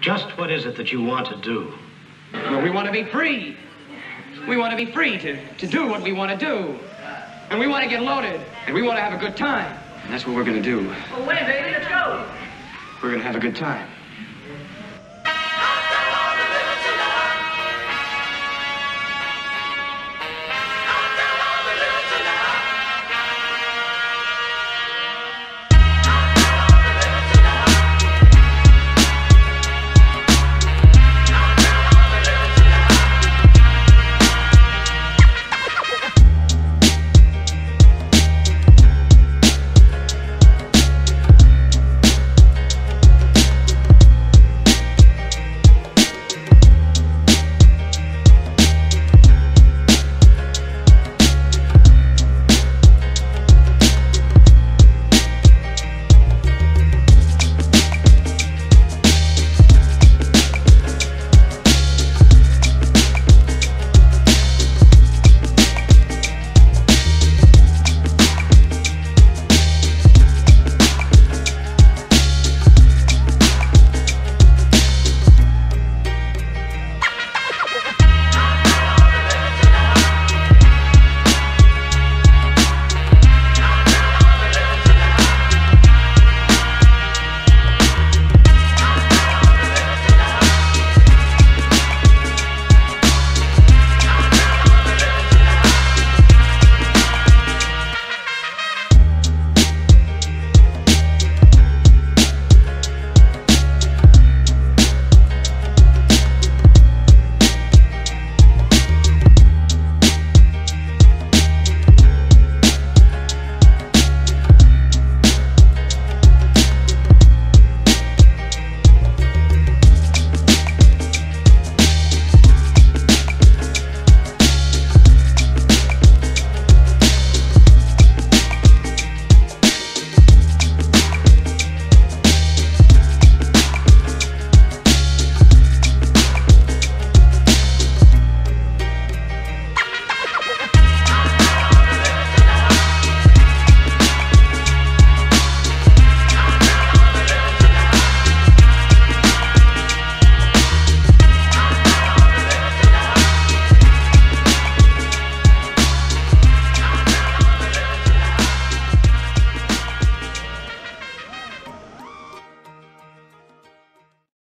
Just what is it that you want to do? Well, we want to be free. We want to be free to, to do what we want to do. And we want to get loaded. And we want to have a good time. And that's what we're going to do. Well, wait, baby, let's go. We're going to have a good time.